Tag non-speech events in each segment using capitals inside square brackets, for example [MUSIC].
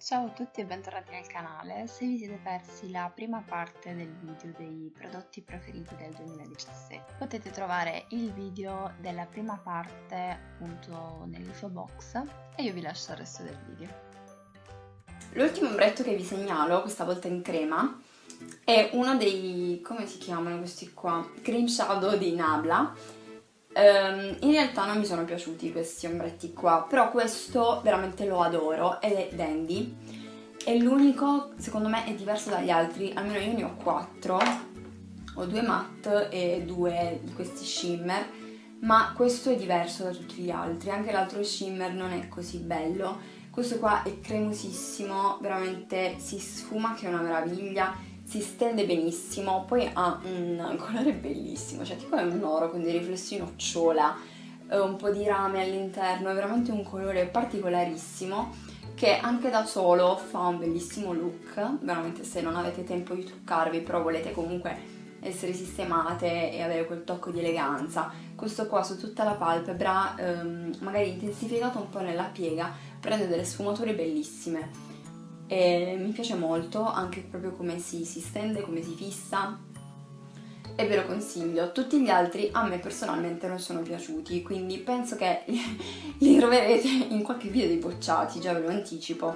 Ciao a tutti e bentornati nel canale, se vi siete persi la prima parte del video dei prodotti preferiti del 2017 potete trovare il video della prima parte appunto nell'info box e io vi lascio il resto del video. L'ultimo ombretto che vi segnalo, questa volta in crema, è uno dei, come si chiamano questi qua? Cream Shadow di Nabla Um, in realtà non mi sono piaciuti questi ombretti qua, però questo veramente lo adoro ed è Dandy. È l'unico, secondo me, è diverso dagli altri, almeno io ne ho quattro. Ho due matte e due di questi shimmer, ma questo è diverso da tutti gli altri, anche l'altro shimmer non è così bello. Questo qua è cremosissimo, veramente si sfuma che è una meraviglia si stende benissimo, poi ha un colore bellissimo, cioè tipo è un oro con dei riflessi nocciola, eh, un po' di rame all'interno, è veramente un colore particolarissimo che anche da solo fa un bellissimo look, veramente se non avete tempo di truccarvi però volete comunque essere sistemate e avere quel tocco di eleganza. Questo qua su tutta la palpebra, ehm, magari intensificato un po' nella piega, prende delle sfumature bellissime e mi piace molto anche proprio come si, si stende, come si fissa e ve lo consiglio. Tutti gli altri a me personalmente non sono piaciuti, quindi penso che [LAUGHS] li troverete in qualche video dei bocciati, già ve lo anticipo,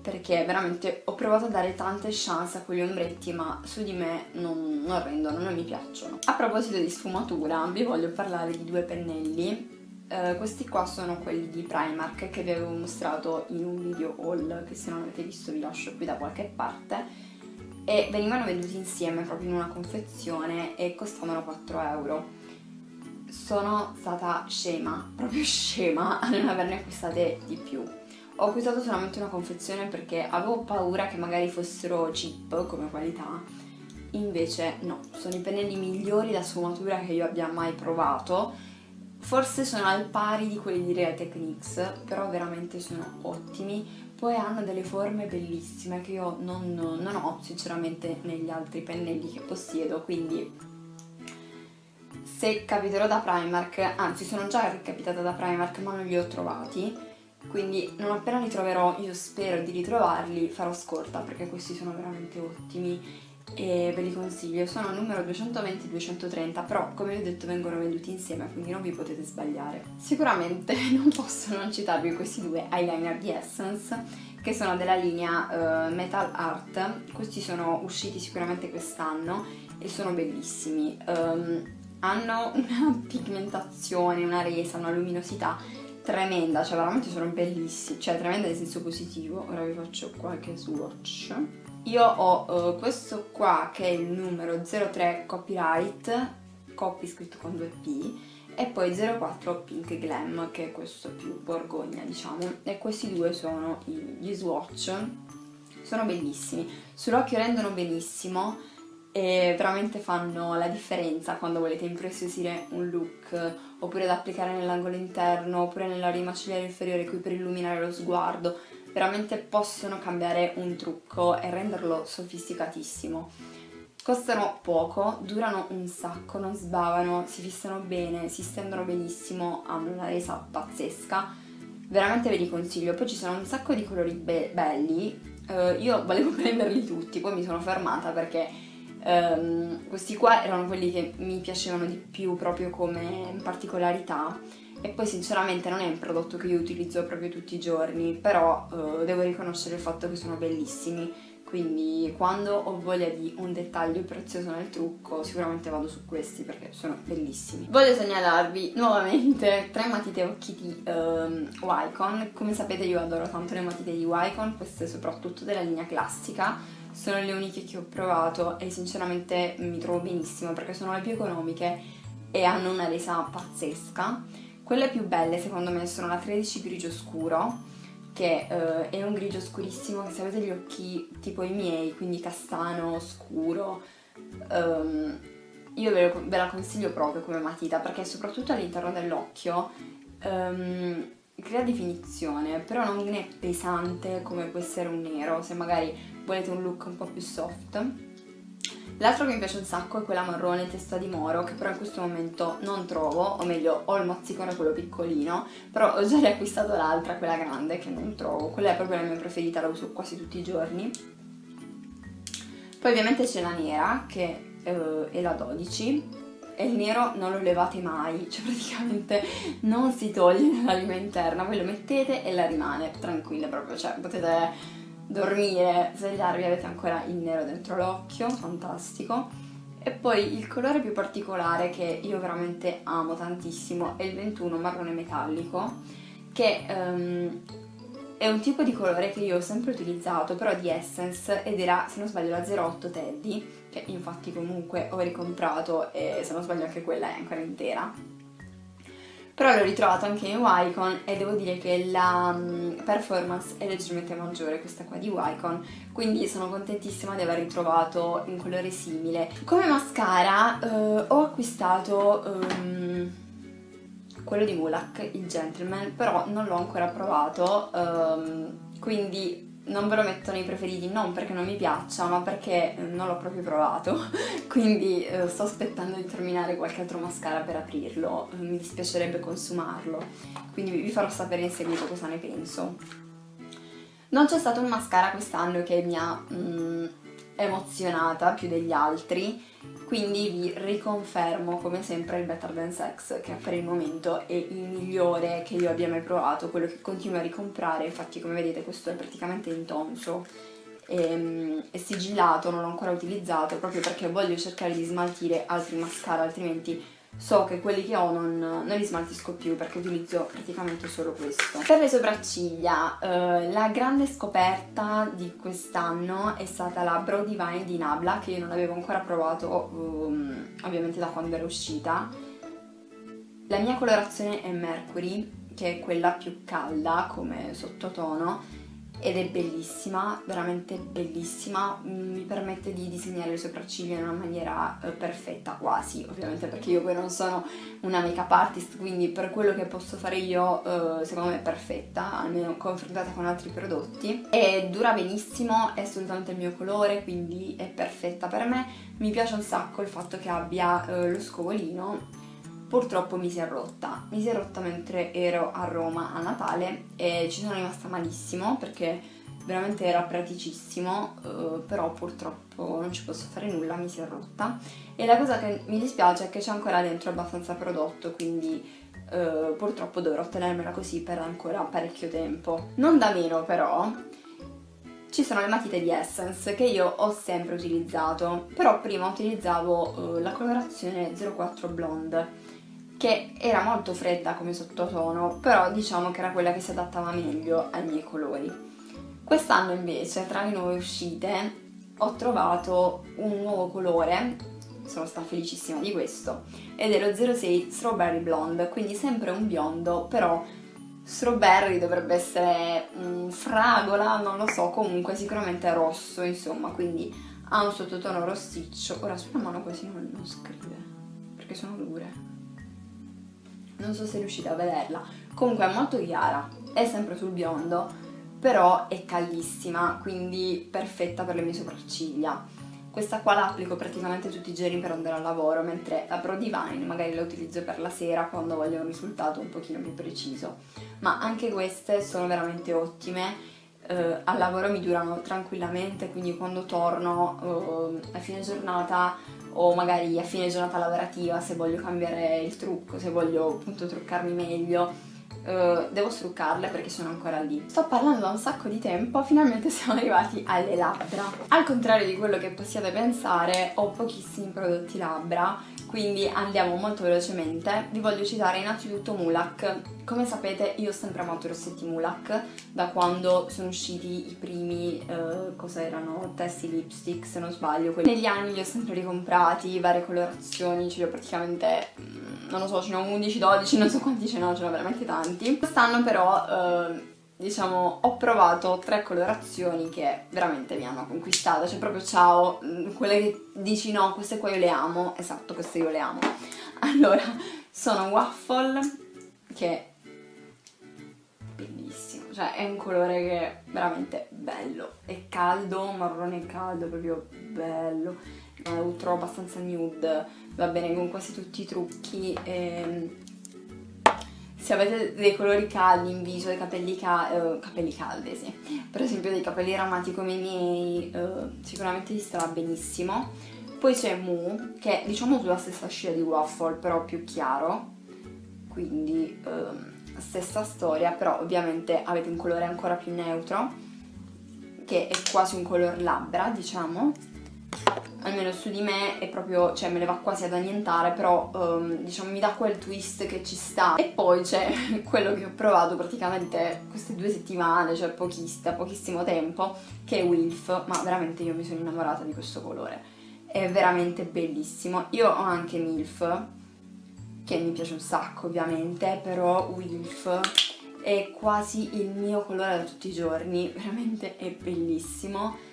perché veramente ho provato a dare tante chance a quegli ombretti, ma su di me non, non rendono, non mi piacciono. A proposito di sfumatura, vi voglio parlare di due pennelli Uh, questi qua sono quelli di Primark che vi avevo mostrato in un video haul che se non avete visto vi lascio qui da qualche parte. E venivano venduti insieme proprio in una confezione e costavano 4 euro. Sono stata scema, [LAUGHS] proprio scema a non averne acquistate di più. Ho acquistato solamente una confezione perché avevo paura che magari fossero cheap come qualità. Invece no, sono i pennelli migliori da sfumatura che io abbia mai provato Forse sono al pari di quelli di Real Techniques, però veramente sono ottimi. Poi hanno delle forme bellissime che io non, non ho sinceramente negli altri pennelli che possiedo, quindi se capiterò da Primark, anzi sono già capitata da Primark ma non li ho trovati, quindi non appena li troverò, io spero di ritrovarli, farò scorta perché questi sono veramente ottimi e ve li consiglio, sono numero 220-230, però come vi ho detto vengono venduti insieme, quindi non vi potete sbagliare. Sicuramente [LAUGHS] non posso non citarvi questi due eyeliner di Essence, che sono della linea uh, Metal Art, questi sono usciti sicuramente quest'anno e sono bellissimi. Um, hanno una pigmentazione, una resa, una luminosità tremenda, cioè veramente sono bellissimi, cioè tremenda nel senso positivo. Ora vi faccio qualche swatch. Io ho uh, questo qua che è il numero 03 Copyright, copy scritto con due P, e poi 04 Pink Glam, che è questo più borgogna, diciamo. E questi due sono gli swatch, sono bellissimi. Sull'occhio rendono benissimo e veramente fanno la differenza quando volete impreziosire un look oppure da applicare nell'angolo interno oppure nella rima cigliare inferiore qui per illuminare lo sguardo veramente possono cambiare un trucco e renderlo sofisticatissimo. Costano poco, durano un sacco, non sbavano, si fissano bene, si stendono benissimo, hanno una resa pazzesca. Veramente ve li consiglio. Poi ci sono un sacco di colori be belli. Uh, io volevo [LAUGHS] prenderli tutti, poi mi sono fermata perché um, questi qua erano quelli che mi piacevano di più proprio come particolarità e poi sinceramente non è un prodotto che io utilizzo proprio tutti i giorni, però uh, devo riconoscere il fatto che sono bellissimi, quindi quando ho voglia di un dettaglio prezioso nel trucco sicuramente vado su questi perché sono bellissimi. Voglio segnalarvi [LAUGHS] nuovamente tre matite occhi di um, Wycon, come sapete io adoro tanto le matite di Wycon, queste soprattutto della linea classica, sono le uniche che ho provato e sinceramente mi trovo benissimo perché sono le più economiche e hanno una resa pazzesca quelle più belle secondo me sono la 13 grigio scuro, che uh, è un grigio scurissimo che se avete gli occhi tipo i miei, quindi castano, scuro, um, io ve, lo, ve, la consiglio proprio come matita perché soprattutto all'interno dell'occhio um, crea definizione, però non è pesante come può essere un nero, se magari volete un look un po' più soft L'altro che mi piace un sacco è quella marrone testa di moro, che però in questo momento non trovo, o meglio ho il mozzicone quello piccolino, però ho già riacquistato l'altra, quella grande, che non trovo. Quella è proprio la mia preferita, la uso quasi tutti i giorni. Poi ovviamente c'è la nera, che eh, è la 12, e il nero non lo levate mai, [LAUGHS] cioè praticamente non si toglie nella lima interna, voi lo mettete e la rimane tranquilla proprio, cioè potete dormire, svegliarvi, avete ancora il nero dentro l'occhio, fantastico. E poi il colore più particolare che io veramente amo tantissimo è il 21 marrone metallico, che um, è un tipo di colore che io ho sempre utilizzato, però di Essence, ed era, se non sbaglio, la 08 Teddy, che infatti comunque ho ricomprato e se non sbaglio anche quella è ancora intera. Però l'ho ritrovato anche in Wycon e devo dire che la um, performance è leggermente maggiore questa qua di Wycon, quindi sono contentissima di aver ritrovato un colore simile. Come mascara uh, ho acquistato... Um, quello di Mulak, il Gentleman, però non l'ho ancora provato, um, quindi non ve lo metto nei preferiti non perché non mi piaccia, ma perché non l'ho proprio provato. [LAUGHS] quindi uh, sto aspettando di terminare qualche altro mascara per aprirlo, mi dispiacerebbe consumarlo, quindi vi farò sapere in seguito cosa ne penso. Non c'è stato un mascara quest'anno che mi ha mm, emozionata più degli altri quindi vi riconfermo come sempre il Better Than Sex che per il momento è il migliore che io abbia mai provato, quello che continuo a ricomprare, infatti come vedete questo è praticamente intonso e, ehm, è sigillato, non l'ho ancora utilizzato proprio perché voglio cercare di smaltire altri mascara altrimenti so che quelli che ho non, non, li smaltisco più perché utilizzo praticamente solo questo. Per le sopracciglia, eh, la grande scoperta di quest'anno è stata la Brow Divine di Nabla che io non avevo ancora provato um, ovviamente da quando era uscita. La mia colorazione è Mercury, che è quella più calda come sottotono ed è bellissima, veramente bellissima, mm, mi permette di disegnare le sopracciglia in una maniera eh, perfetta, quasi, ovviamente perché io poi non sono una make-up artist, quindi per quello che posso fare io eh, secondo me è perfetta, almeno confrontata con altri prodotti. E dura benissimo, è assolutamente il mio colore, quindi è perfetta per me. Mi piace un sacco il fatto che abbia eh, lo scovolino purtroppo mi si è rotta. Mi si è rotta mentre ero a Roma a Natale e ci sono rimasta malissimo perché veramente era praticissimo, eh, però purtroppo non ci posso fare nulla, mi si è rotta. E la cosa che mi dispiace è che c'è ancora dentro abbastanza prodotto, quindi eh, purtroppo dovrò tenermela così per ancora parecchio tempo. Non da meno però, ci sono le matite di Essence che io ho sempre utilizzato, però prima utilizzavo eh, la colorazione 04 Blonde che era molto fredda come sottotono, però diciamo che era quella che si adattava meglio ai miei colori. Quest'anno invece, tra le nuove uscite, ho trovato un nuovo colore, sono stata felicissima di questo, ed è lo 06 Strawberry Blonde, quindi sempre un biondo, però strawberry dovrebbe essere um, fragola, non lo so, comunque sicuramente rosso, insomma, quindi ha un sottotono rossiccio. Ora sulla mano quasi non, non scrive, perché sono dure non so se riuscite a vederla, comunque è molto chiara, è sempre sul biondo, però è caldissima, quindi perfetta per le mie sopracciglia. Questa qua la applico praticamente tutti i giorni per andare al lavoro, mentre la Pro Divine magari la utilizzo per la sera quando voglio un risultato un pochino più preciso. Ma anche queste sono veramente ottime, eh, al lavoro mi durano tranquillamente, quindi quando torno eh, a fine giornata o magari a fine giornata lavorativa se voglio cambiare il trucco, se voglio appunto truccarmi meglio, Uh, devo struccarle perché sono ancora lì. Sto parlando da un sacco di tempo, finalmente [LAUGHS] siamo arrivati alle labbra. Al contrario di quello che possiate pensare, ho pochissimi prodotti labbra quindi andiamo molto velocemente. Vi voglio citare innanzitutto Mulak. Come sapete io ho sempre amato i rossetti Mulak da quando sono usciti i primi, eh, cosa erano, testi lipstick se non sbaglio. Quelli. Negli anni li ho sempre ricomprati, varie colorazioni, ce li ho praticamente, mm, non lo so, ce ne ho 11, 12, non so quanti ce ne ho, ce ne ho veramente tanti. Quest'anno però... Eh, diciamo, ho provato tre colorazioni che veramente mi hanno conquistata, cioè proprio ciao, mm, quelle che dici no, queste qua io le amo, esatto, queste io le amo. [LAUGHS] Allora, sono waffle, che bellissimo, cioè è un colore che è veramente bello, è caldo, marrone caldo, proprio bello, neutro, abbastanza nude, va bene con quasi tutti i trucchi. E se avete dei colori caldi in viso, dei capelli, ca- eh, capelli caldi, sì. per esempio dei capelli ramati come i miei, eh, sicuramente vi starà benissimo. Poi c'è Mu, che è diciamo sulla stessa scia di Waffle, però più chiaro, quindi eh, stessa storia, però ovviamente avete un colore ancora più neutro, che è quasi un color labbra, diciamo, almeno su di me è proprio, cioè me ne va quasi ad annientare, però um, diciamo mi dà quel twist che ci sta. E poi c'è [LAUGHS] quello che ho provato praticamente queste due settimane, cioè pochista, pochissimo tempo, che è Wilf, ma veramente io mi sono innamorata di questo colore. È veramente bellissimo. Io ho anche Milf, che mi piace un sacco ovviamente, però Wilf è quasi il mio colore da tutti i giorni, [LAUGHS] veramente è bellissimo.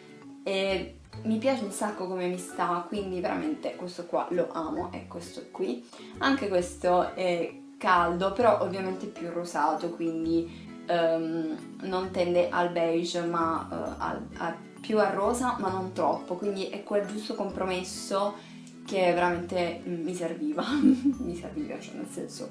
E mi piace un sacco come mi sta, quindi veramente questo qua lo amo e questo qui. Anche questo è caldo, però ovviamente più rosato, quindi um, non tende al beige, ma uh, al, a, più a rosa, ma non troppo, quindi è quel giusto compromesso che veramente mi serviva, [LAUGHS] mi serviva, cioè nel senso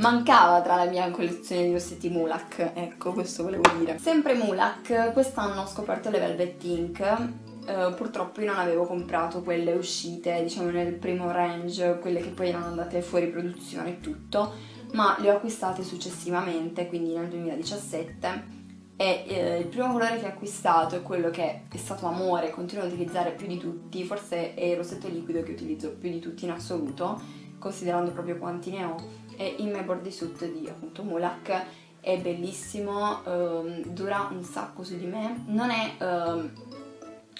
mancava tra la mia collezione di rossetti Mulak, ecco questo volevo dire. Sempre Mulak, quest'anno ho scoperto le Velvet Ink Uh, purtroppo io non avevo comprato quelle uscite, diciamo nel primo range, quelle che poi erano andate fuori produzione e tutto, ma le ho acquistate successivamente, quindi nel 2017 e eh, il primo colore che ho acquistato è quello che è stato amore, continuo ad utilizzare più di tutti, forse è il rossetto liquido che utilizzo più di tutti in assoluto, considerando proprio quanti ne ho, è il My Bodysuit di appunto Mulak, è bellissimo, ehm, dura un sacco su di me, non è... Ehm,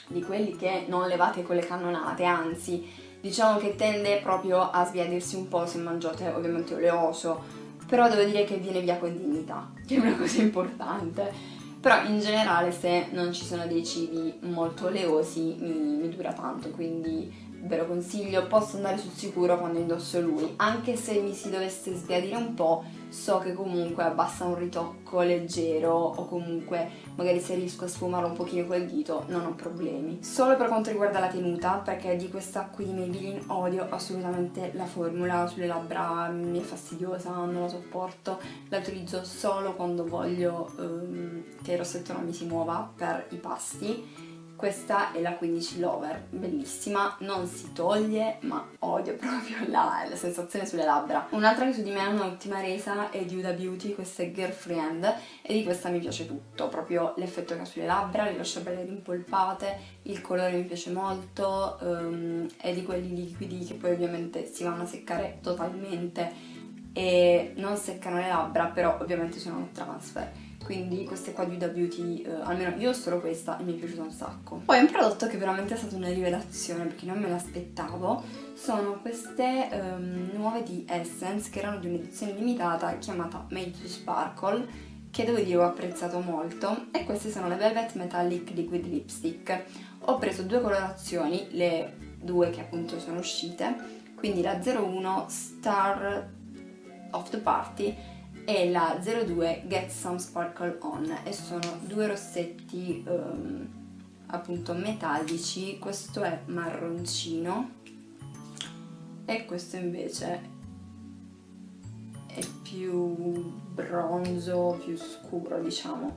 di quelli che non levate con le cannonate, anzi diciamo che tende proprio a sbiadirsi un po' se mangiate ovviamente oleoso, però devo dire che viene via con dignità, [LAUGHS] che è una cosa importante. Però in generale se non ci sono dei cibi molto oleosi mi, mi dura tanto, quindi ve lo consiglio, posso andare sul sicuro quando indosso lui, anche se mi si dovesse sbiadire un po', so che comunque basta un ritocco leggero o comunque magari se riesco a sfumarlo un pochino col dito non ho problemi. Solo per quanto riguarda la tenuta, perché di questa qui di Maybelline odio assolutamente la formula sulle labbra, mi è fastidiosa, non la sopporto, la utilizzo solo quando voglio um, che il rossetto non mi si muova per i pasti questa è la 15 Lover, bellissima, non si toglie, ma odio [LAUGHS] proprio la, la sensazione sulle labbra. Un'altra che su di me ha un'ottima resa è di Huda Beauty, questa è Girlfriend, e di questa mi piace tutto, proprio l'effetto che ha sulle labbra, le lascia belle rimpolpate, il colore mi piace molto, um, è di quelli liquidi che poi ovviamente si vanno a seccare totalmente e non seccano le labbra, però ovviamente sono un transfer quindi queste qua di Huda Beauty, eh, almeno io ho solo questa e mi è piaciuta un sacco. Poi un prodotto che veramente è stata una rivelazione perché non me l'aspettavo, sono queste um, nuove di Essence che erano di un'edizione limitata chiamata Made to Sparkle che devo dire ho apprezzato molto e queste sono le Velvet Metallic Liquid Lipstick. Ho preso due colorazioni, le due che appunto sono uscite, quindi la 01 Star of the Party e la 02 Get Some Sparkle On. E sono due rossetti um, appunto metallici. Questo è marroncino. E questo invece è più bronzo, più scuro diciamo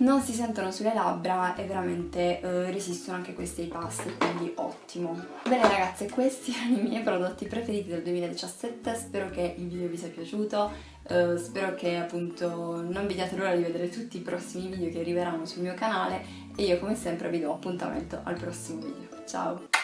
non si sentono sulle labbra e veramente eh, resistono anche questi ai pasti, quindi ottimo. Bene ragazze, questi [LAUGHS] erano i miei prodotti preferiti del 2017, spero che il video vi sia piaciuto, eh, spero che appunto non vediate l'ora di vedere tutti i prossimi video che arriveranno sul mio canale e io come sempre vi do appuntamento al prossimo video. Ciao!